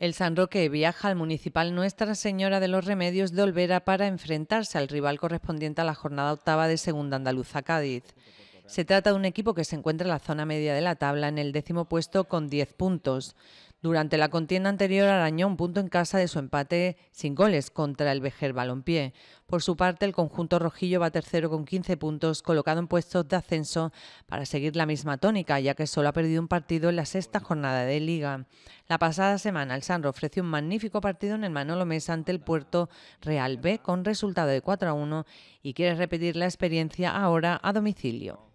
El San Roque viaja al municipal Nuestra Señora de los Remedios de Olvera para enfrentarse al rival correspondiente a la jornada octava de Segunda Andaluza Cádiz. Se trata de un equipo que se encuentra en la zona media de la tabla en el décimo puesto con 10 puntos. Durante la contienda anterior arañó un punto en casa de su empate sin goles contra el Vejer Balompié. Por su parte, el conjunto rojillo va tercero con 15 puntos, colocado en puestos de ascenso para seguir la misma tónica, ya que solo ha perdido un partido en la sexta jornada de liga. La pasada semana, el Sanro ofreció un magnífico partido en el Manolo Mesa ante el Puerto Real B con resultado de 4 a 1 y quiere repetir la experiencia ahora a domicilio.